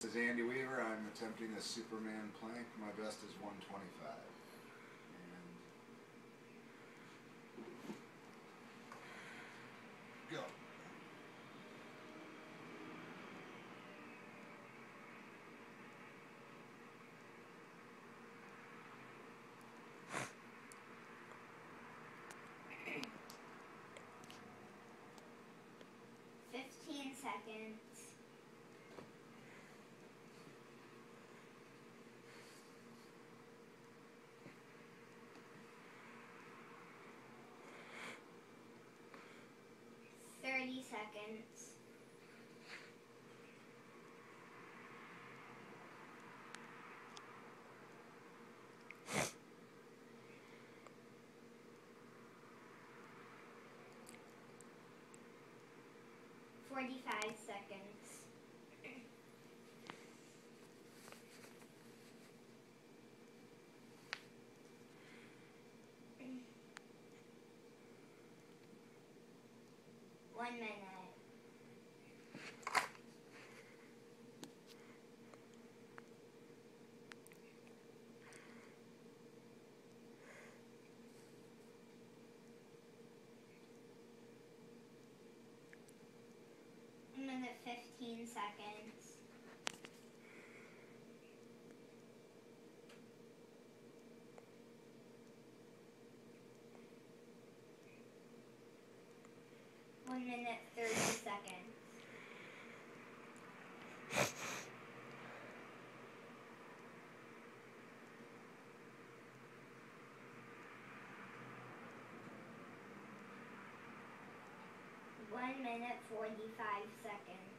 This is Andy Weaver. I'm attempting a Superman plank. My best is 125. Seconds. Forty-five seconds. One minute. One minute fifteen seconds. One minute thirty seconds. One minute forty-five seconds.